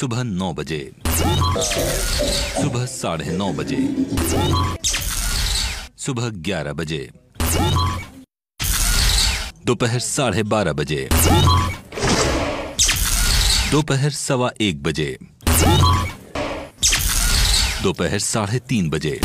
सुबह नौ बजे। सुबह साढ़े नौ बजे। सुबह ग्यारह बजे। दोपहर साढ़े बारह बजे। दोपहर सवा एक बजे। दोपहर साढ़े तीन बजे।